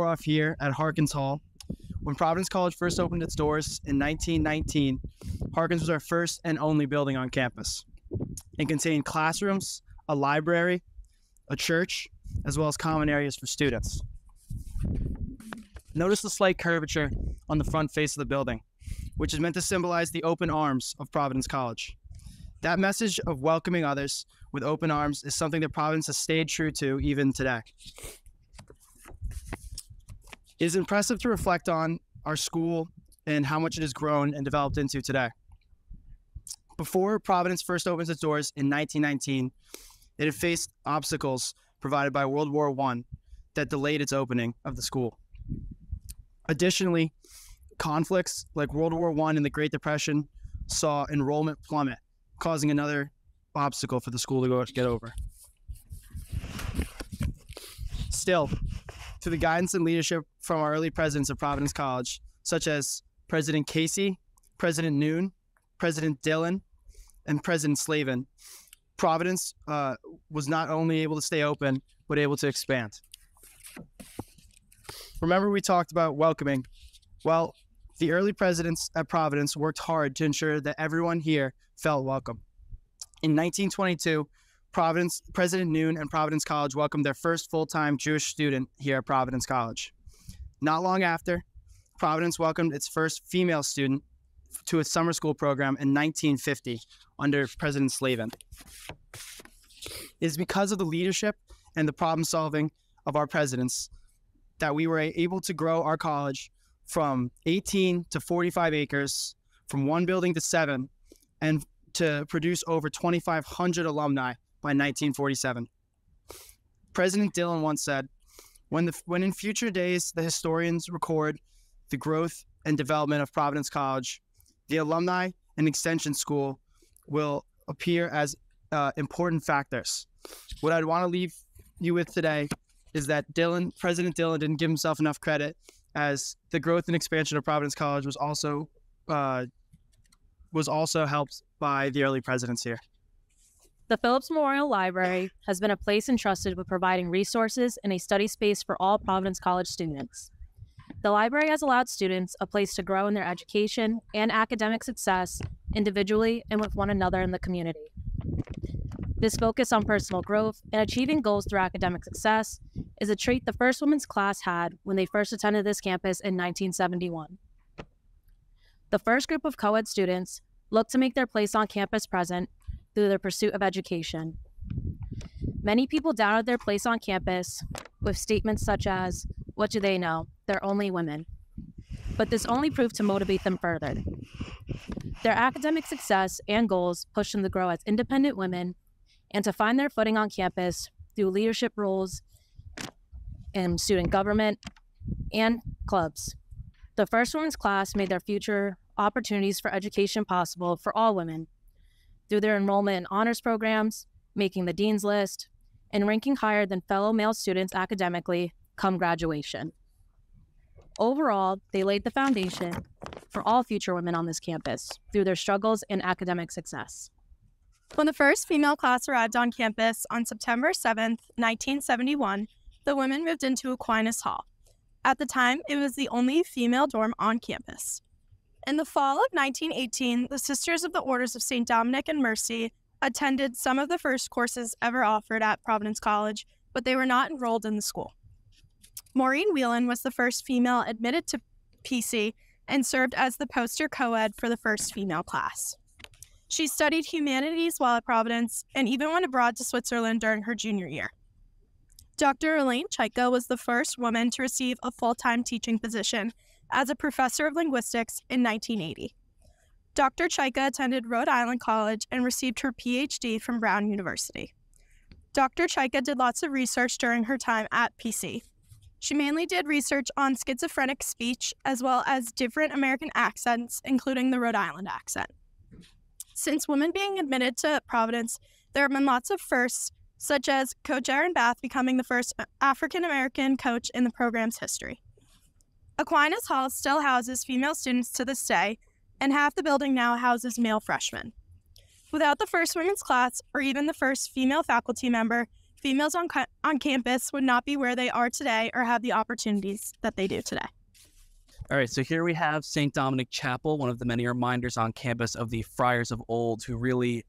Off here at Harkins Hall. When Providence College first opened its doors in 1919, Harkins was our first and only building on campus. It contained classrooms, a library, a church, as well as common areas for students. Notice the slight curvature on the front face of the building, which is meant to symbolize the open arms of Providence College. That message of welcoming others with open arms is something that Providence has stayed true to even today. It is impressive to reflect on our school and how much it has grown and developed into today. Before Providence first opens its doors in 1919, it had faced obstacles provided by World War I that delayed its opening of the school. Additionally, conflicts like World War I and the Great Depression saw enrollment plummet, causing another obstacle for the school to go to get over. Still, through the guidance and leadership from our early presidents of Providence College, such as President Casey, President Noon, President Dillon, and President Slavin, Providence uh, was not only able to stay open, but able to expand. Remember, we talked about welcoming. Well, the early presidents at Providence worked hard to ensure that everyone here felt welcome. In 1922, Providence President Noon and Providence College welcomed their first full-time Jewish student here at Providence College. Not long after, Providence welcomed its first female student to its summer school program in 1950 under President Slavin. It is because of the leadership and the problem solving of our presidents that we were able to grow our college from 18 to 45 acres, from one building to seven, and to produce over 2,500 alumni by 1947. President Dillon once said, when, the, when in future days the historians record the growth and development of Providence College, the alumni and extension school will appear as uh, important factors. What I'd want to leave you with today is that Dillon, President Dillon, didn't give himself enough credit as the growth and expansion of Providence College was also uh, was also helped by the early presidents here. The Phillips Memorial Library has been a place entrusted with providing resources and a study space for all Providence College students. The library has allowed students a place to grow in their education and academic success individually and with one another in the community. This focus on personal growth and achieving goals through academic success is a trait the first women's class had when they first attended this campus in 1971. The first group of co ed students looked to make their place on campus present through their pursuit of education. Many people doubted their place on campus with statements such as, What do they know? They're only women. But this only proved to motivate them further. Their academic success and goals pushed them to grow as independent women and to find their footing on campus through leadership roles in student government and clubs. The first women's class made their future opportunities for education possible for all women through their enrollment in honors programs, making the dean's list, and ranking higher than fellow male students academically come graduation. Overall, they laid the foundation for all future women on this campus through their struggles and academic success. When the first female class arrived on campus on September 7, 1971, the women moved into Aquinas Hall. At the time, it was the only female dorm on campus. In the fall of 1918, the Sisters of the Orders of St. Dominic and Mercy attended some of the first courses ever offered at Providence College, but they were not enrolled in the school. Maureen Whelan was the first female admitted to PC and served as the poster co ed for the first female class. She studied humanities while at Providence and even went abroad to Switzerland during her junior year. Dr. Elaine Chaika was the first woman to receive a full time teaching position as a professor of linguistics in 1980. Dr. Chaika attended Rhode Island College and received her PhD from Brown University. Dr. Chaika did lots of research during her time at PC. She mainly did research on schizophrenic speech as well as different American accents, including the Rhode Island accent. Since women being admitted to Providence, there have been lots of firsts, such as Coach Erin Bath becoming the first African American coach in the program's history. Aquinas Hall still houses female students to this day, and half the building now houses male freshmen. Without the first women's class or even the first female faculty member, females on, on campus would not be where they are today or have the opportunities that they do today. All right, so here we have St. Dominic Chapel, one of the many reminders on campus of the friars of old who really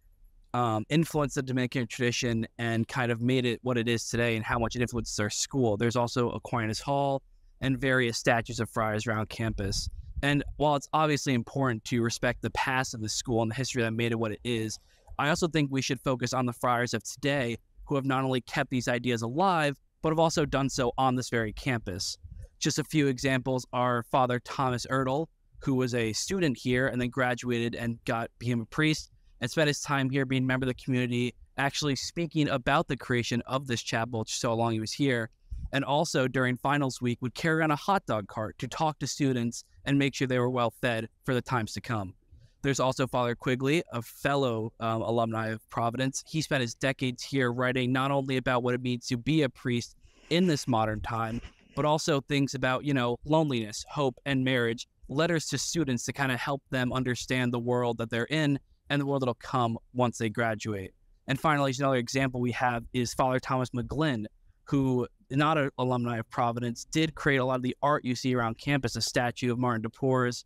um, influenced the Dominican tradition and kind of made it what it is today and how much it influenced our school. There's also Aquinas Hall and various statues of friars around campus. And while it's obviously important to respect the past of the school and the history that made it what it is, I also think we should focus on the friars of today who have not only kept these ideas alive, but have also done so on this very campus. Just a few examples are Father Thomas Ertl, who was a student here and then graduated and got became a priest and spent his time here being a member of the community, actually speaking about the creation of this chapel so long he was here. And also during finals week would carry on a hot dog cart to talk to students and make sure they were well fed for the times to come. There's also Father Quigley, a fellow um, alumni of Providence. He spent his decades here writing not only about what it means to be a priest in this modern time, but also things about, you know, loneliness, hope, and marriage, letters to students to kind of help them understand the world that they're in and the world that'll come once they graduate. And finally, another example we have is Father Thomas McGlynn, who, not an alumni of Providence, did create a lot of the art you see around campus, a statue of Martin de Porres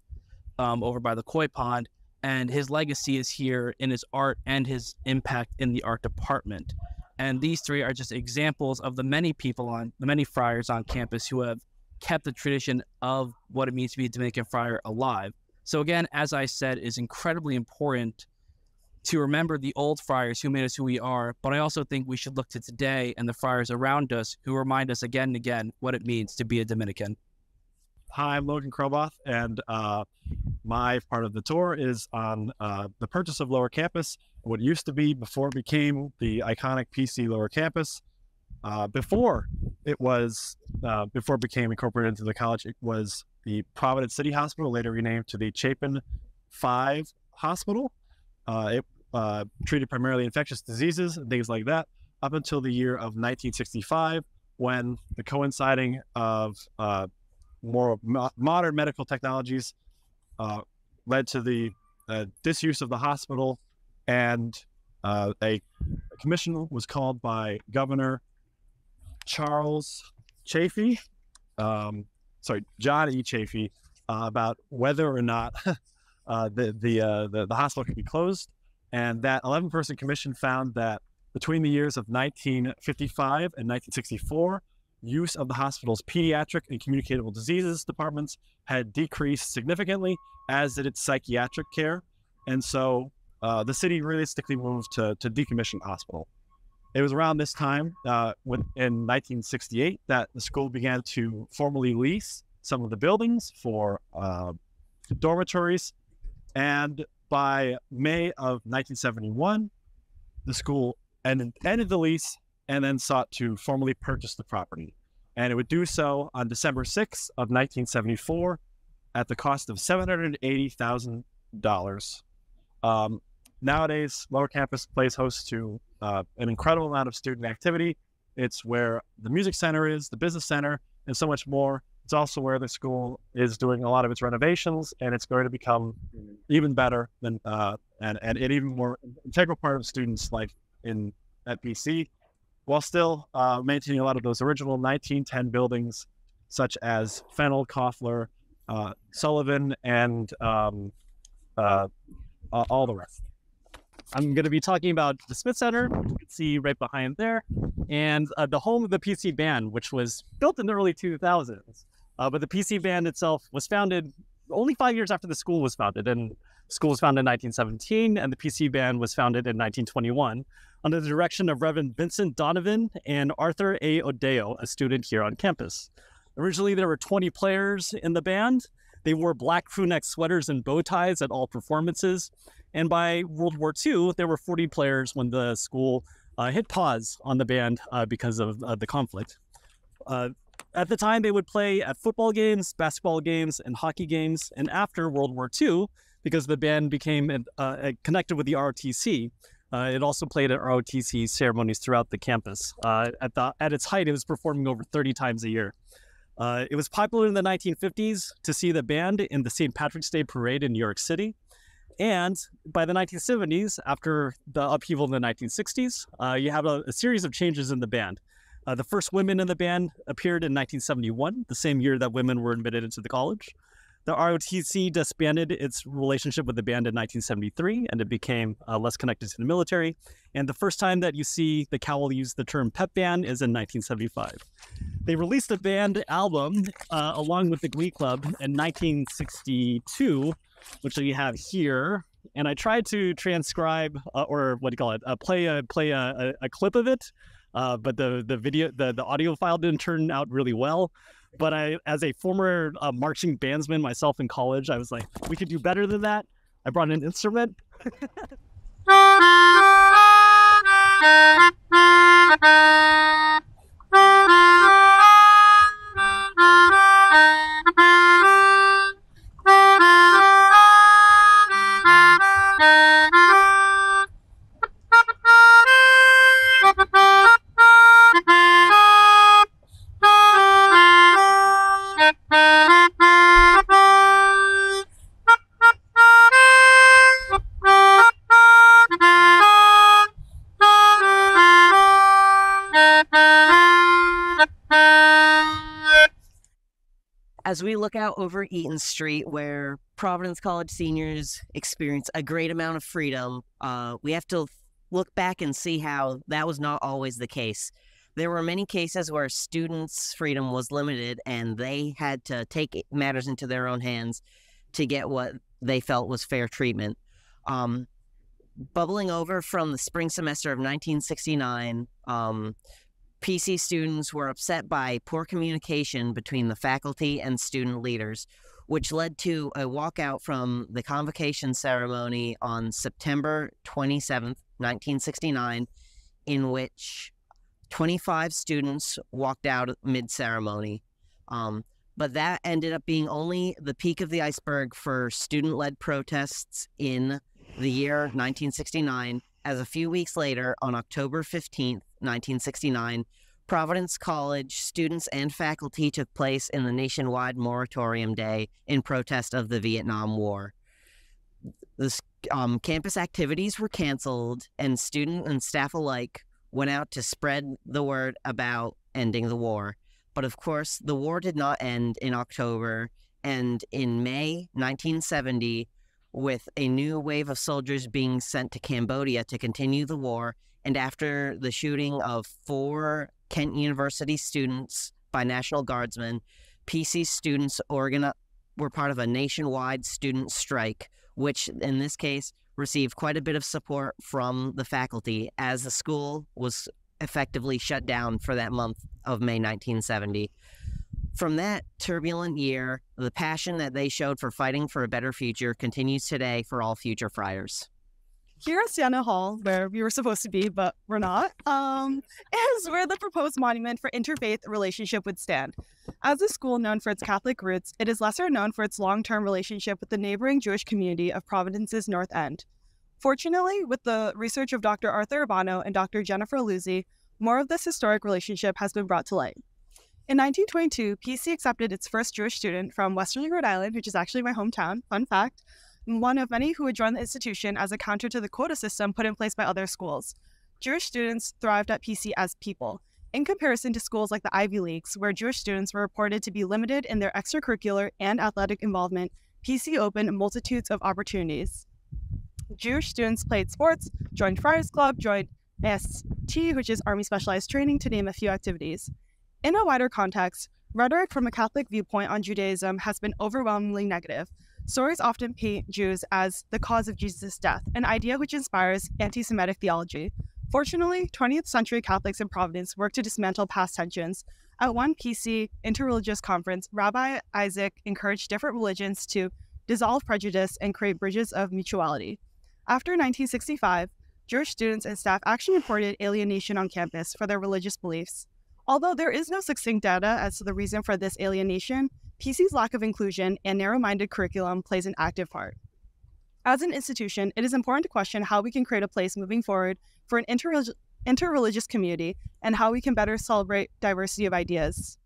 um, over by the koi pond. And his legacy is here in his art and his impact in the art department. And these three are just examples of the many people on the many friars on campus who have kept the tradition of what it means to be a Dominican friar alive. So again, as I said, is incredibly important to remember the old friars who made us who we are, but I also think we should look to today and the friars around us who remind us again and again what it means to be a Dominican. Hi, I'm Logan Kroboth, and uh, my part of the tour is on uh, the purchase of Lower Campus, what used to be before it became the iconic PC Lower Campus. Uh, before it was, uh, before it became incorporated into the college, it was the Providence City Hospital, later renamed to the Chapin Five Hospital. Uh, it uh, treated primarily infectious diseases and things like that up until the year of 1965, when the coinciding of more mo- modern medical technologies uh, led to the uh, disuse of the hospital, and uh, a, commission was called by Governor Charles Chafee um, sorry, John E. Chafee uh, about whether or not uh, the the, uh, the the hospital could be closed, and that 11-person commission found that between the years of 1955 and 1964 use of the hospital's pediatric and communicable diseases departments had decreased significantly, as did its psychiatric care. And so uh, the city realistically moved to, to decommission the hospital. It was around this time, uh, when, in 1968, that the school began to formally lease some of the buildings for uh, dormitories. And by May of 1971, the school ended, ended the lease and then sought to formally purchase the property. And it would do so on December 6th of 1974 at the cost of $780,000. Um, nowadays, Lower Campus plays host to uh, an incredible amount of student activity. It's where the music center is, the business center, and so much more. It's also where the school is doing a lot of its renovations, and it's going to become even better than uh, and, and an even more integral part of students' life in at PC while still uh, maintaining a lot of those original 1910 buildings, such as Fennell, Koffler, uh, Sullivan, and um, uh, all the rest. I'm going to be talking about the Smith Center, which you can see right behind there, and uh, the home of the PC band, which was built in the early 2000s. Uh, but the PC band itself was founded only five years after the school was founded, and the school was founded in 1917, and the PC band was founded in 1921 under the direction of Reverend Vincent Donovan and Arthur A. Odeo, a student here on campus. Originally, there were 20 players in the band. They wore black crewneck sweaters and bow ties at all performances. And by World War II, there were 40 players when the school uh, hit pause on the band uh, because of uh, the conflict. Uh, at the time, they would play at football games, basketball games, and hockey games. And after World War II, because the band became uh, connected with the ROTC, uh, it also played at ROTC ceremonies throughout the campus. Uh, at, the, at its height, it was performing over 30 times a year. Uh, it was popular in the 1950s to see the band in the St. Patrick's Day Parade in New York City. and by the 1970s, after the upheaval in the 1960s, uh, you have a, a, series of changes in the band. Uh, the first women in the band appeared in 1971, the same year that women were admitted into the college. The ROTC disbanded its relationship with the band in 1973 and it became uh, less connected to the military. And the first time that you see the Cowl use the term pep band is in 1975. They released a band album uh, along with the Glee Club in 1962, which we have here. And I tried to transcribe uh, or what do you call it? Uh, play a play a, a, a clip of it, uh, but the the video the the audio file didn't turn out really well. But I, as a former uh, marching bandsman myself in college, I was like, we could do better than that. I brought an instrument. as we look out over Eaton Street, where Providence College seniors experience a great amount of freedom, uh, we have to look back and see how that was not always the case. There were many cases where students' freedom was limited and they had to take matters into their own hands to get what they felt was fair treatment. Um, bubbling over from the spring semester of 1969, um, PC students were upset by poor communication between the faculty and student leaders, which led to a walkout from the convocation ceremony on September 27th, 1969, in which 25 students walked out mid ceremony. Um, but that ended up being only the peak of the iceberg for student led protests in the year 1969, as a few weeks later, on October 15th, 1969, Providence College students and faculty took place in the nationwide moratorium day in protest of the Vietnam War. The um, campus activities were canceled, and student and staff alike went out to spread the word about ending the war. But of course, the war did not end in October, and in May 1970, with a new wave of soldiers being sent to Cambodia to continue the war, and after the shooting of four Kent University students by National Guardsmen, PC students organ- were part of a nationwide student strike, which in this case received quite a bit of support from the faculty as the school was effectively shut down for that month of May 1970. From that turbulent year, the passion that they showed for fighting for a better future continues today for all future friars here at Siena Hall, where we were supposed to be, but we're not, um, is where the proposed monument for interfaith relationship would stand. As a school known for its Catholic roots, it is lesser known for its long term relationship with the neighboring Jewish community of Providence's North End. Fortunately, with the research of Dr. Arthur Urbano and Dr. Jennifer Illuzzi, more of this historic relationship has been brought to light. In 1922, PC accepted its first Jewish student from Westerly, Rhode Island, which is actually my hometown, fun fact, one of many who would join the institution as a counter to the quota system put in place by other schools. Jewish students thrived at PC as people, in comparison to schools like the Ivy Leagues, where Jewish students were reported to be limited in their extracurricular and athletic involvement. PC opened multitudes of opportunities. Jewish students played sports, joined Friars Club, joined AST, which is Army Specialized Training, to name a few activities. In a wider context, rhetoric from a Catholic viewpoint on Judaism has been overwhelmingly negative, Stories often paint Jews as the cause of Jesus' death, an idea which inspires anti Semitic theology. Fortunately, 20th century Catholics in Providence worked to dismantle past tensions. At one PC interreligious conference, Rabbi Isaac encouraged different religions to dissolve prejudice and create bridges of mutuality. After 1965, Jewish students and staff actually reported alienation on campus for their religious beliefs. Although there is no succinct data as to the reason for this alienation, PC's lack of inclusion and narrow minded curriculum plays an active part. As an institution, it is important to question how we can create a place moving forward for an interrelig- interreligious community and how we can better celebrate diversity of ideas.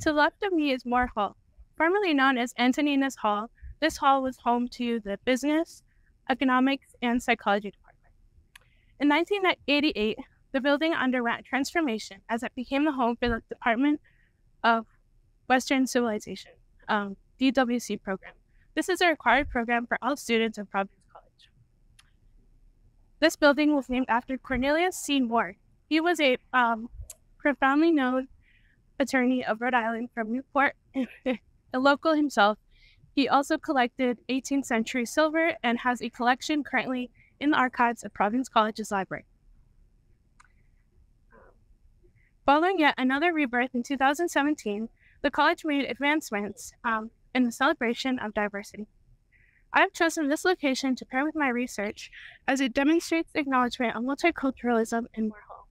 To the left of me is Moore Hall. Formerly known as Antoninus Hall, this hall was home to the business, economics, and psychology department. In 1988, the building underwent transformation as it became the home for the Department of Western Civilization, um, DWC program. This is a required program for all students of Providence College. This building was named after Cornelius C. Moore. He was a um, profoundly known attorney of Rhode Island from Newport, a local himself. He also collected 18th century silver and has a collection currently in the archives of Providence College's library. Following yet another rebirth in 2017, the college made advancements um, in the celebration of diversity. I have chosen this location to pair with my research as it demonstrates acknowledgement of multiculturalism in Moore Hall.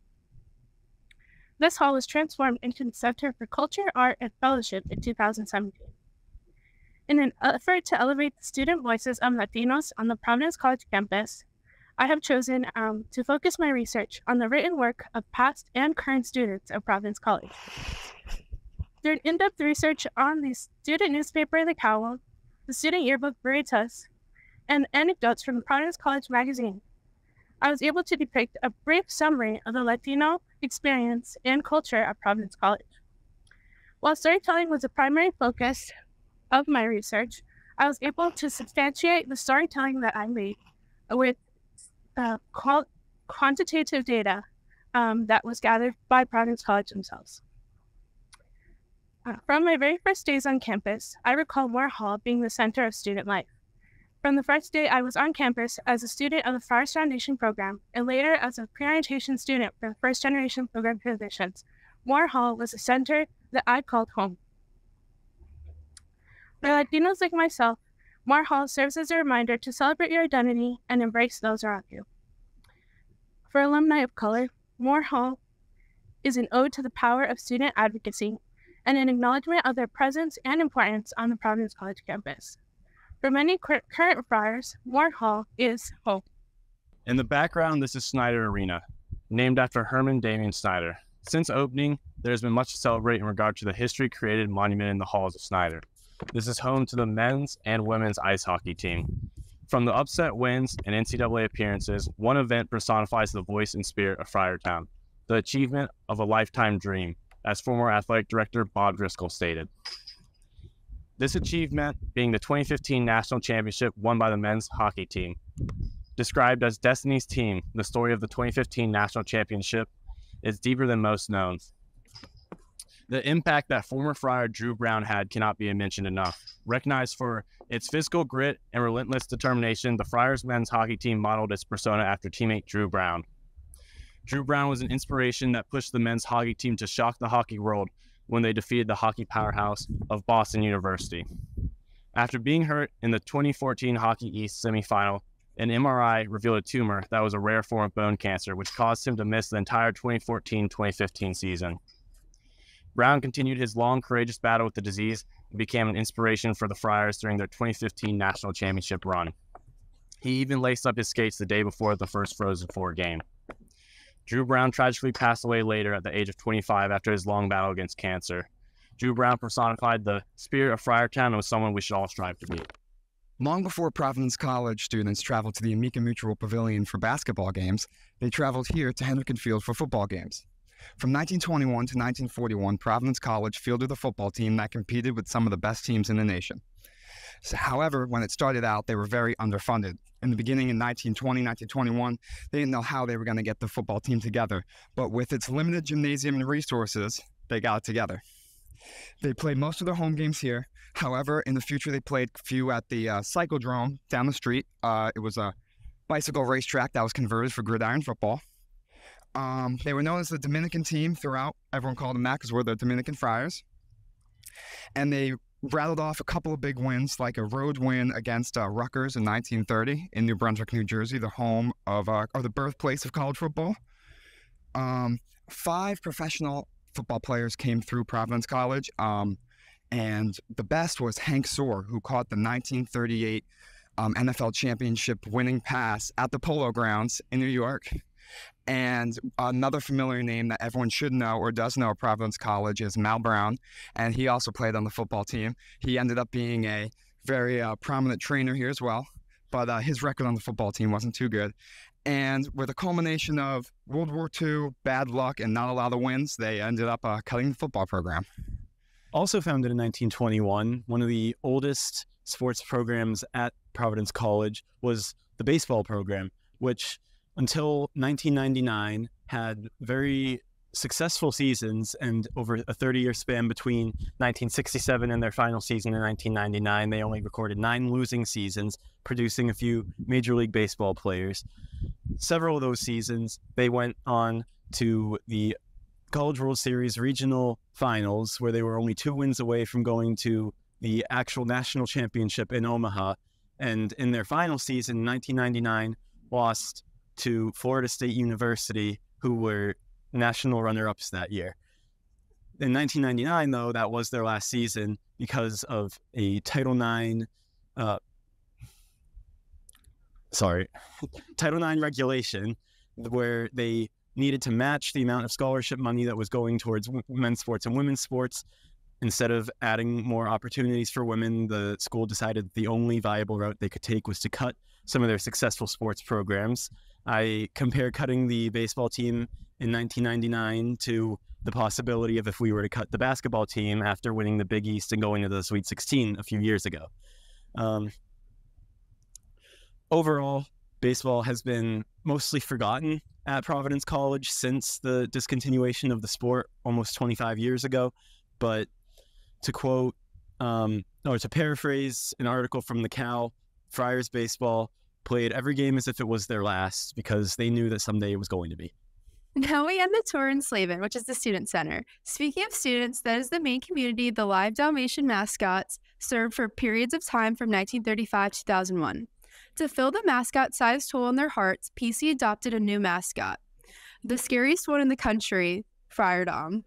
This hall was transformed into the Center for Culture, Art, and Fellowship in 2017. In an effort to elevate the student voices of Latinos on the Providence College campus, I have chosen um, to focus my research on the written work of past and current students of Providence College. Through in depth research on the student newspaper The Cowl, the student yearbook Veritas, and anecdotes from the Providence College magazine, I was able to depict a brief summary of the Latino experience and culture at Providence College. While storytelling was a primary focus of my research, I was able to substantiate the storytelling that I made with uh, qual- quantitative data um, that was gathered by Providence College themselves. Uh, from my very first days on campus, I recall Moore Hall being the center of student life. From the first day I was on campus as a student of the Friars Foundation program, and later as a pre-orientation student for first generation program transitions, Moore Hall was a center that I called home. For Latinos like myself, Moore Hall serves as a reminder to celebrate your identity and embrace those around you. For alumni of color, Moore Hall is an ode to the power of student advocacy and an acknowledgement of their presence and importance on the Providence College campus. For many cur- current friars, Moore Hall is home. In the background, this is Schneider Arena, named after Herman Damian Schneider. Since opening, there has been much to celebrate in regard to the history created monument in the halls of Schneider. This is home to the men's and women's ice hockey team. From the upset wins and NCAA appearances, one event personifies the voice and spirit of Friartown, the achievement of a lifetime dream, as former athletic director Bob Driscoll stated. This achievement being the 2015 national championship won by the men's hockey team. Described as Destiny's Team, the story of the 2015 national championship is deeper than most known. The impact that former Friar Drew Brown had cannot be mentioned enough. Recognized for its physical grit and relentless determination, the Friars men's hockey team modeled its persona after teammate Drew Brown. Drew Brown was an inspiration that pushed the men's hockey team to shock the hockey world when they defeated the hockey powerhouse of Boston University. After being hurt in the 2014 Hockey East semifinal, an MRI revealed a tumor that was a rare form of bone cancer, which caused him to miss the entire 2014 2015 season. Brown continued his long, courageous battle with the disease and became an inspiration for the Friars during their 2015 national championship run. He even laced up his skates the day before the first Frozen Four game. Drew Brown tragically passed away later at the age of 25 after his long battle against cancer. Drew Brown personified the spirit of Friartown and was someone we should all strive to be. Long before Providence College students traveled to the Amica Mutual Pavilion for basketball games, they traveled here to Hendricken Field for football games. From 1921 to 1941, Providence College fielded a football team that competed with some of the best teams in the nation. So, however, when it started out, they were very underfunded. In the beginning in 1920, 1921, they didn't know how they were going to get the football team together. But with its limited gymnasium and resources, they got it together. They played most of their home games here. However, in the future, they played a few at the uh, Cyclodrome down the street. Uh, it was a bicycle racetrack that was converted for gridiron football. Um, they were known as the Dominican team throughout. Everyone called them that because we're the Dominican Friars. And they rattled off a couple of big wins, like a road win against uh, Rutgers in 1930 in New Brunswick, New Jersey, the home of uh, or the birthplace of college football. Um, five professional football players came through Providence College, um, and the best was Hank Soar, who caught the 1938 um, NFL championship winning pass at the Polo Grounds in New York. And another familiar name that everyone should know or does know at Providence College is Mal Brown, and he also played on the football team. He ended up being a very uh, prominent trainer here as well. but uh, his record on the football team wasn't too good. And with a culmination of World War II, bad luck, and not a lot of wins, they ended up uh, cutting the football program. Also founded in 1921, one of the oldest sports programs at Providence College was the baseball program, which until 1999 had very successful seasons and over a 30 year span between 1967 and their final season in 1999 they only recorded nine losing seasons producing a few major league baseball players. Several of those seasons they went on to the college world series regional finals where they were only two wins away from going to the actual national championship in omaha. And in their final season 1999 lost to florida state university who were national runner ups that year. In 1999, though, that was their last season because of a Title IX, uh, sorry, Title IX regulation where they needed to match the amount of scholarship money that was going towards men's sports and women's sports. Instead of adding more opportunities for women, the school decided the only viable route they could take was to cut some of their successful sports programs. I compare cutting the baseball team in 1999 to the possibility of if we were to cut the basketball team after winning the Big East and going to the Sweet 16 a few years ago. Um, overall, baseball has been mostly forgotten at Providence College since the discontinuation of the sport almost 25 years ago. But to quote, um, or to paraphrase an article from the Cowl, Friars baseball played every game as if it was their last because they knew that someday it was going to be. Now we end the tour in Slavin, which is the student center. Speaking of students, that is the main community the live Dalmatian mascots served for periods of time from 1935 to 2001. To fill the mascot sized hole in their hearts, PC adopted a new mascot, the scariest one in the country, Friar Dom.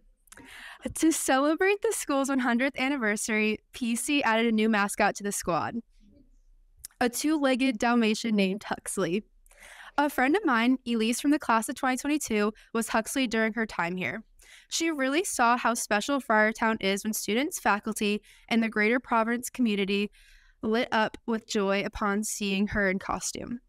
To celebrate the school's 100th anniversary, PC added a new mascot to the squad a two legged Dalmatian named Huxley. A friend of mine, Elise from the class of 2022, was Huxley during her time here. She really saw how special Friartown is when students, faculty, and the greater Providence community lit up with joy upon seeing her in costume.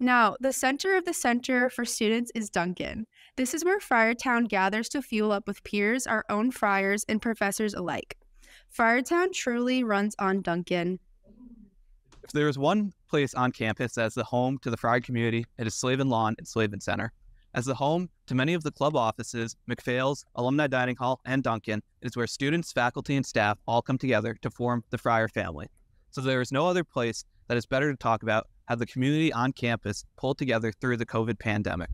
Now, the center of the center for students is Dunkin'. This is where Friartown gathers to fuel up with peers, our own friars, and professors alike. Friartown truly runs on Dunkin'. If there is one place on campus that is the home to the Friar community, it is Slavin Lawn and Slavin Center. As the home to many of the club offices, McPhail's, Alumni Dining Hall, and Dunkin', it is where students, faculty, and staff all come together to form the Friar family. So there is no other place that is better to talk about how the community on campus pulled together through the COVID pandemic.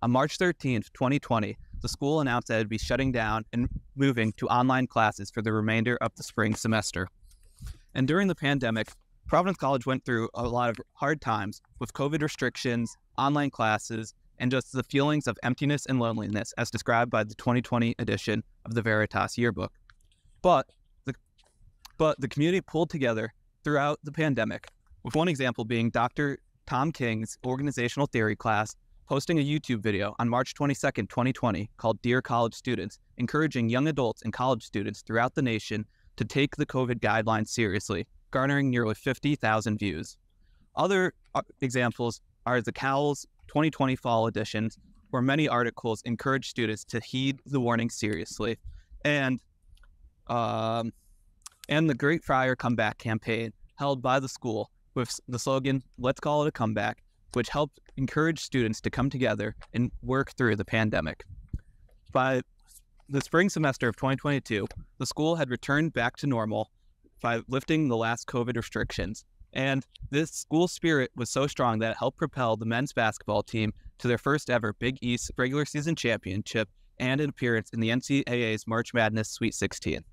On March 13th, 2020, the school announced that it would be shutting down and moving to online classes for the remainder of the spring semester. And during the pandemic, Providence College went through a lot of hard times with COVID restrictions, online classes, and just the feelings of emptiness and loneliness as described by the 2020 edition of the Veritas yearbook. But the, but the community pulled together throughout the pandemic, with one example being Dr. Tom King's organizational theory class posting a YouTube video on March 22nd, 2020, called Dear College Students, encouraging young adults and college students throughout the nation to take the COVID guidelines seriously garnering nearly 50,000 views. Other uh, examples are the Cowl's 2020 Fall editions, where many articles encourage students to heed the warning seriously, and um, and the Great Friar Comeback campaign held by the school with the slogan "Let's call it a comeback," which helped encourage students to come together and work through the pandemic. By the spring semester of 2022, the school had returned back to normal by lifting the last COVID restrictions. And this school spirit was so strong that it helped propel the men's basketball team to their first ever Big East regular season championship and an appearance in the NCAA's March Madness Sweet 16.